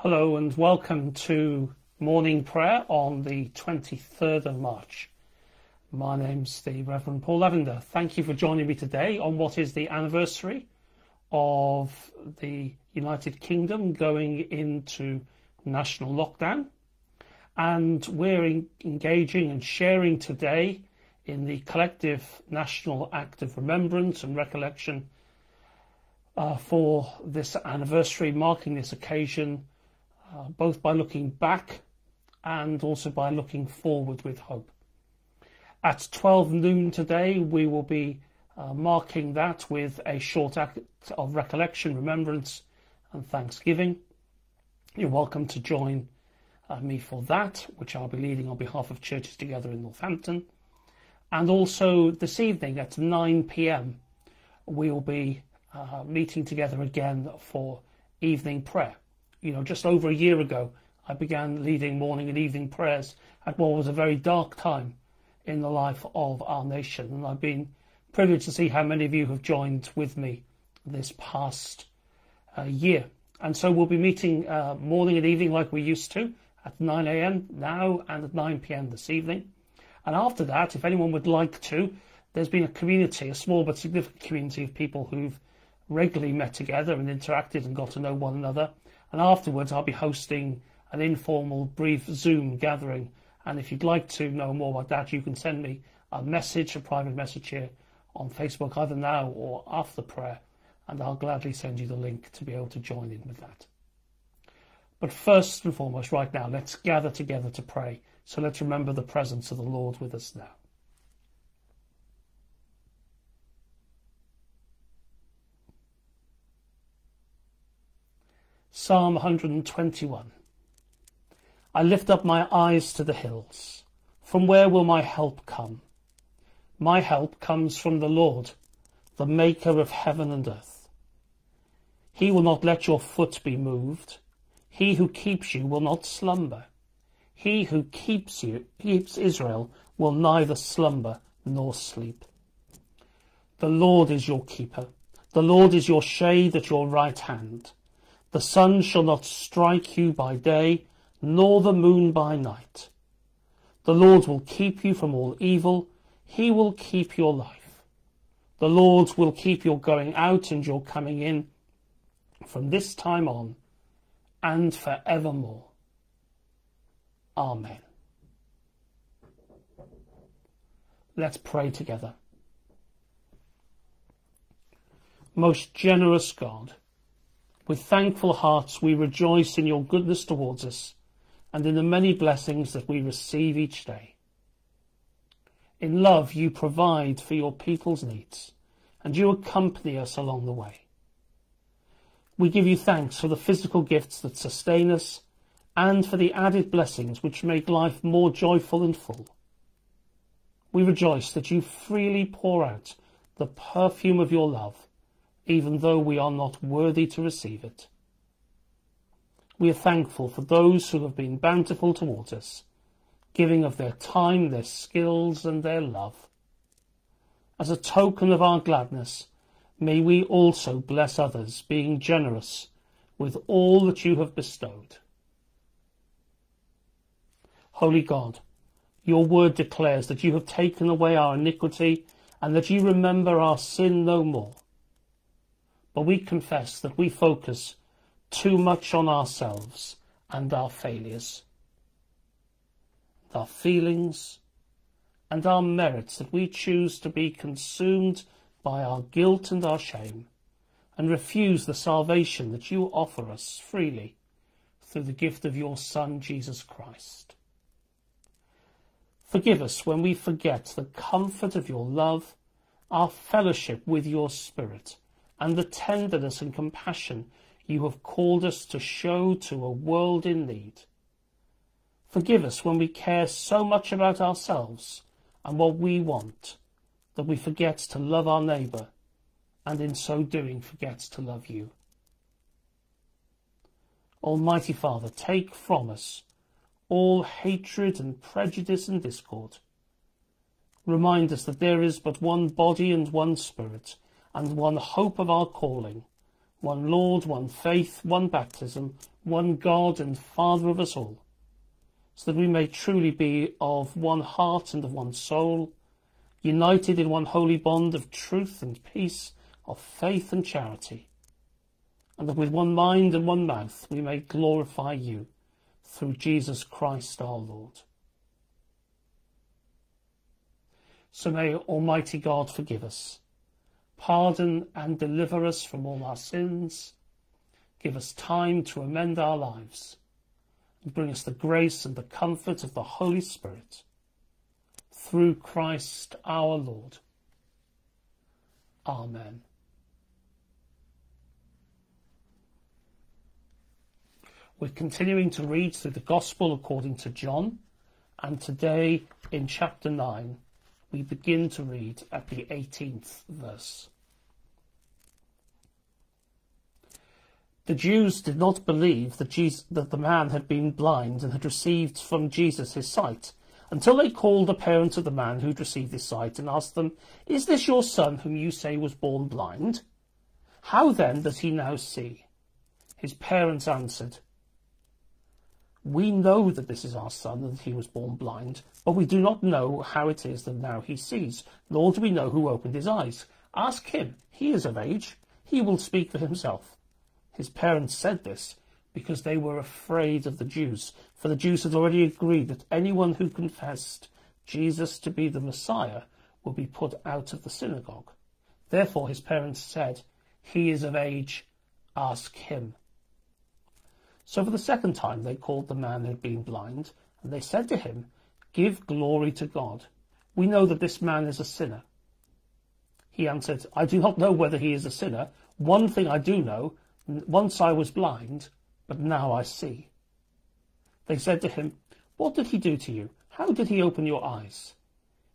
Hello and welcome to morning prayer on the 23rd of March. My name's the Reverend Paul Lavender. Thank you for joining me today on what is the anniversary of the United Kingdom going into national lockdown. And we're engaging and sharing today in the collective national act of remembrance and recollection uh, for this anniversary, marking this occasion, uh, both by looking back and also by looking forward with hope. At 12 noon today, we will be uh, marking that with a short act of recollection, remembrance, and thanksgiving. You're welcome to join uh, me for that, which I'll be leading on behalf of Churches Together in Northampton. And also this evening at 9 pm, we will be uh, meeting together again for evening prayer. You know, just over a year ago, I began leading morning and evening prayers at what was a very dark time in the life of our nation. And I've been privileged to see how many of you have joined with me this past uh, year. And so we'll be meeting uh, morning and evening like we used to at 9 a.m. now and at 9 p.m. this evening. And after that, if anyone would like to, there's been a community, a small but significant community of people who've regularly met together and interacted and got to know one another. And afterwards, I'll be hosting an informal, brief Zoom gathering. And if you'd like to know more about that, you can send me a message, a private message here on Facebook, either now or after prayer, and I'll gladly send you the link to be able to join in with that. But first and foremost, right now, let's gather together to pray. So let's remember the presence of the Lord with us now. Psalm 121 I lift up my eyes to the hills. From where will my help come? My help comes from the Lord, the maker of heaven and earth. He will not let your foot be moved. He who keeps you will not slumber. He who keeps you, keeps Israel, will neither slumber nor sleep. The Lord is your keeper. The Lord is your shade at your right hand. The sun shall not strike you by day, nor the moon by night. The Lord will keep you from all evil. He will keep your life. The Lord will keep your going out and your coming in from this time on and forevermore. Amen. Let's pray together. Most generous God, with thankful hearts we rejoice in your goodness towards us and in the many blessings that we receive each day. In love, you provide for your people's needs, and you accompany us along the way. We give you thanks for the physical gifts that sustain us and for the added blessings which make life more joyful and full. We rejoice that you freely pour out the perfume of your love, even though we are not worthy to receive it. We are thankful for those who have been bountiful towards us, giving of their time, their skills, and their love. As a token of our gladness, may we also bless others, being generous with all that you have bestowed. Holy God, your word declares that you have taken away our iniquity and that you remember our sin no more. But we confess that we focus too much on ourselves and our failures, our feelings, and our merits that we choose to be consumed by our guilt and our shame, and refuse the salvation that you offer us freely through the gift of your Son, Jesus Christ. Forgive us when we forget the comfort of your love, our fellowship with your Spirit, and the tenderness and compassion you have called us to show to a world in need. Forgive us when we care so much about ourselves and what we want that we forget to love our neighbour and in so doing forget to love you. Almighty Father, take from us all hatred and prejudice and discord. Remind us that there is but one body and one spirit and one hope of our calling one Lord, one faith, one baptism, one God and Father of us all, so that we may truly be of one heart and of one soul, united in one holy bond of truth and peace, of faith and charity, and that with one mind and one mouth we may glorify you through Jesus Christ our Lord. So may Almighty God forgive us, pardon and deliver us from all our sins, give us time to amend our lives, and bring us the grace and the comfort of the Holy Spirit. Through Christ our Lord. Amen. We're continuing to read through the Gospel according to John, and today in chapter 9 we begin to read at the 18th verse. The Jews did not believe that, Jesus, that the man had been blind and had received from Jesus his sight until they called the parents of the man who had received his sight and asked them, Is this your son whom you say was born blind? How then does he now see? His parents answered, we know that this is our son and that he was born blind, but we do not know how it is that now he sees, nor do we know who opened his eyes. Ask him. He is of age. He will speak for himself. His parents said this because they were afraid of the Jews, for the Jews had already agreed that anyone who confessed Jesus to be the Messiah would be put out of the synagogue. Therefore his parents said, He is of age. Ask him. So for the second time they called the man who had been blind, and they said to him, Give glory to God. We know that this man is a sinner. He answered, I do not know whether he is a sinner. One thing I do know, once I was blind, but now I see. They said to him, What did he do to you? How did he open your eyes?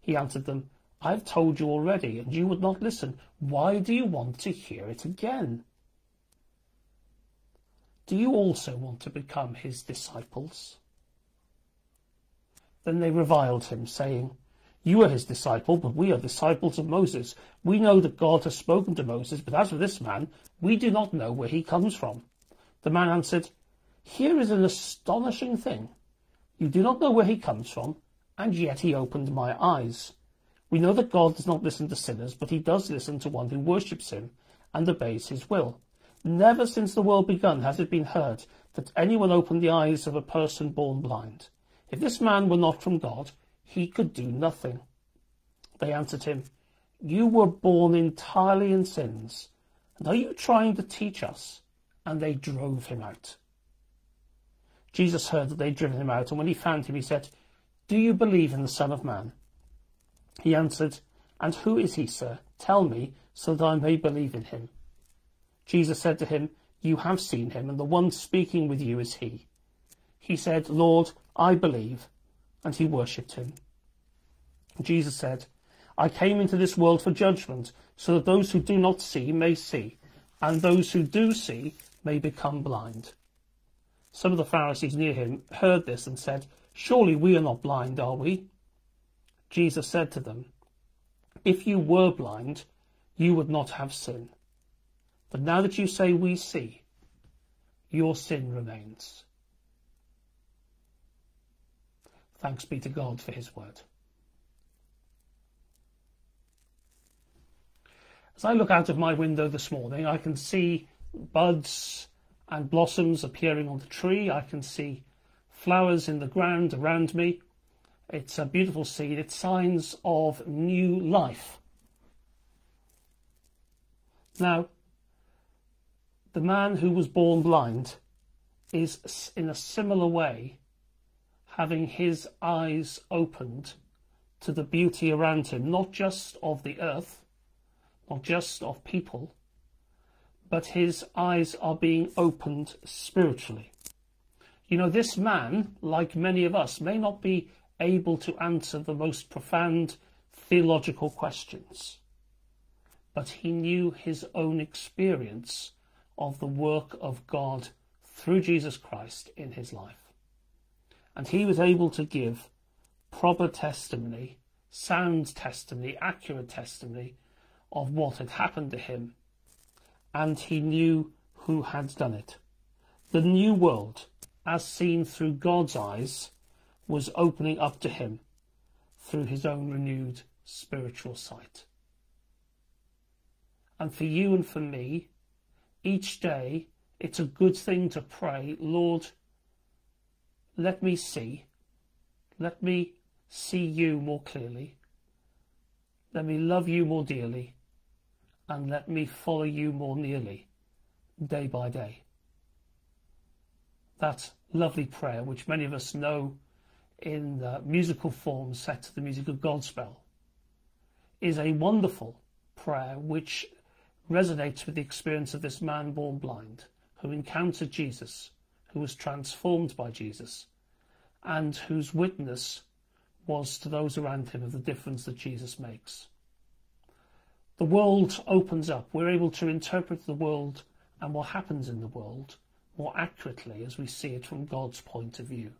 He answered them, I have told you already, and you would not listen. Why do you want to hear it again? Do you also want to become his disciples? Then they reviled him, saying, You are his disciple, but we are disciples of Moses. We know that God has spoken to Moses, but as for this man, we do not know where he comes from. The man answered, Here is an astonishing thing. You do not know where he comes from, and yet he opened my eyes. We know that God does not listen to sinners, but he does listen to one who worships him and obeys his will. Never since the world begun has it been heard that anyone opened the eyes of a person born blind. If this man were not from God, he could do nothing. They answered him, You were born entirely in sins, and are you trying to teach us? And they drove him out. Jesus heard that they had driven him out, and when he found him, he said, Do you believe in the Son of Man? He answered, And who is he, sir? Tell me, so that I may believe in him. Jesus said to him, You have seen him, and the one speaking with you is he. He said, Lord, I believe, and he worshipped him. Jesus said, I came into this world for judgment, so that those who do not see may see, and those who do see may become blind. Some of the Pharisees near him heard this and said, Surely we are not blind, are we? Jesus said to them, If you were blind, you would not have sin. But now that you say we see, your sin remains. Thanks be to God for his word. As I look out of my window this morning, I can see buds and blossoms appearing on the tree. I can see flowers in the ground around me. It's a beautiful scene. It's signs of new life. Now, the man who was born blind is in a similar way having his eyes opened to the beauty around him, not just of the earth, not just of people, but his eyes are being opened spiritually. You know, this man, like many of us, may not be able to answer the most profound theological questions, but he knew his own experience of the work of God through Jesus Christ in his life. And he was able to give proper testimony, sound testimony, accurate testimony of what had happened to him. And he knew who had done it. The new world, as seen through God's eyes, was opening up to him through his own renewed spiritual sight. And for you and for me, each day, it's a good thing to pray, Lord, let me see, let me see you more clearly, let me love you more dearly, and let me follow you more nearly, day by day. That lovely prayer, which many of us know in the musical form set to the music of Godspell, is a wonderful prayer which resonates with the experience of this man born blind who encountered Jesus, who was transformed by Jesus, and whose witness was to those around him of the difference that Jesus makes. The world opens up. We're able to interpret the world and what happens in the world more accurately as we see it from God's point of view.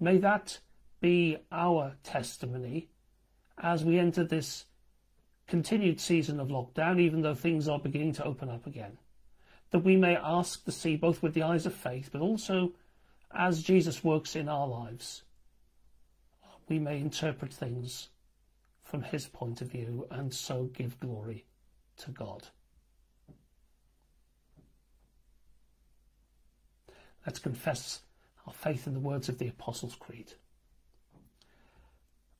May that be our testimony as we enter this continued season of lockdown, even though things are beginning to open up again. That we may ask to see both with the eyes of faith, but also as Jesus works in our lives, we may interpret things from his point of view and so give glory to God. Let's confess our faith in the words of the Apostles' Creed.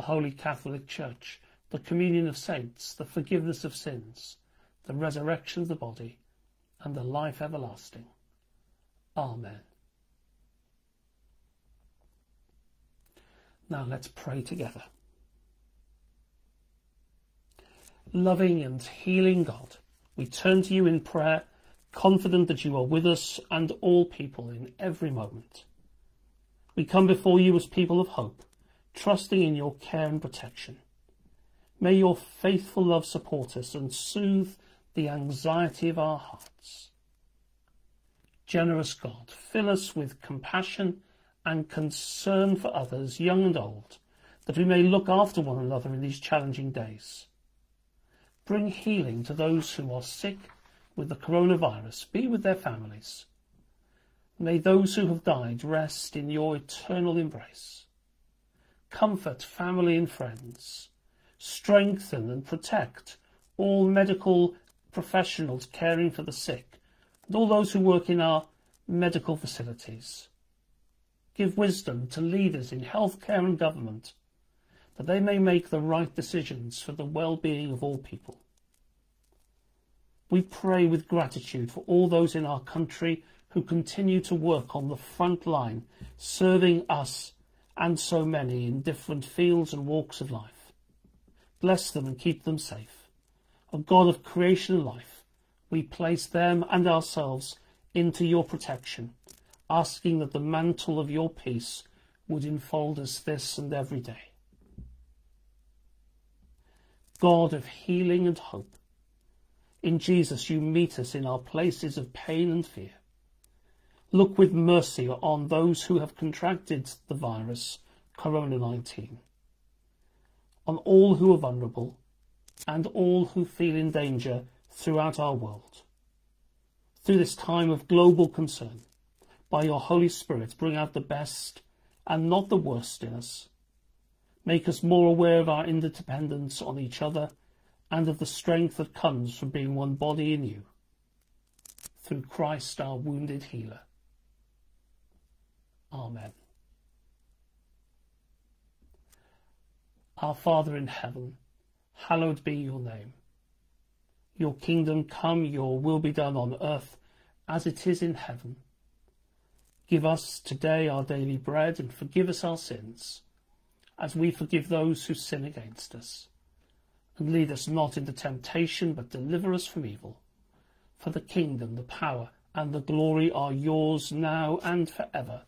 the Holy Catholic Church, the communion of saints, the forgiveness of sins, the resurrection of the body, and the life everlasting. Amen. Now let's pray together. Loving and healing God, we turn to you in prayer, confident that you are with us and all people in every moment. We come before you as people of hope trusting in your care and protection. May your faithful love support us and soothe the anxiety of our hearts. Generous God, fill us with compassion and concern for others, young and old, that we may look after one another in these challenging days. Bring healing to those who are sick with the coronavirus. Be with their families. May those who have died rest in your eternal embrace comfort family and friends, strengthen and protect all medical professionals caring for the sick, and all those who work in our medical facilities. Give wisdom to leaders in healthcare and government, that they may make the right decisions for the well-being of all people. We pray with gratitude for all those in our country who continue to work on the front line, serving us and so many in different fields and walks of life. Bless them and keep them safe. O God of creation and life, we place them and ourselves into your protection, asking that the mantle of your peace would enfold us this and every day. God of healing and hope, in Jesus you meet us in our places of pain and fear. Look with mercy on those who have contracted the virus, Corona-19, on all who are vulnerable and all who feel in danger throughout our world. Through this time of global concern, by your Holy Spirit, bring out the best and not the worst in us. Make us more aware of our interdependence on each other and of the strength that comes from being one body in you. Through Christ, our wounded healer. Amen. Our Father in heaven, hallowed be your name. Your kingdom come, your will be done on earth as it is in heaven. Give us today our daily bread and forgive us our sins, as we forgive those who sin against us. And lead us not into temptation, but deliver us from evil. For the kingdom, the power, and the glory are yours now and forever.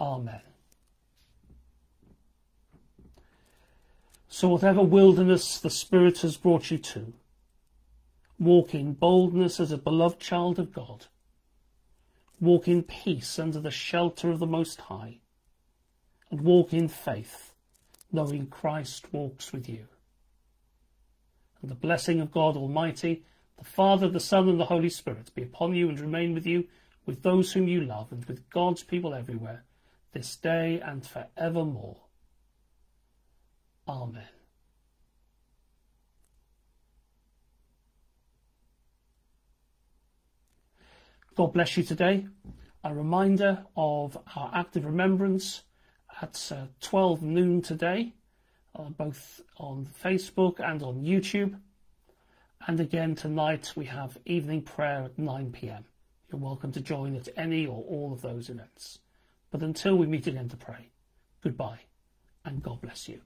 Amen. So, whatever wilderness the Spirit has brought you to, walk in boldness as a beloved child of God. Walk in peace under the shelter of the Most High, and walk in faith, knowing Christ walks with you. And the blessing of God Almighty, the Father, the Son, and the Holy Spirit be upon you and remain with you, with those whom you love, and with God's people everywhere, this day and forevermore. Amen. God bless you today. A reminder of our active remembrance at uh, 12 noon today, uh, both on Facebook and on YouTube. And again tonight we have evening prayer at 9 pm. You're welcome to join at any or all of those events. But until we meet again to pray, goodbye and God bless you.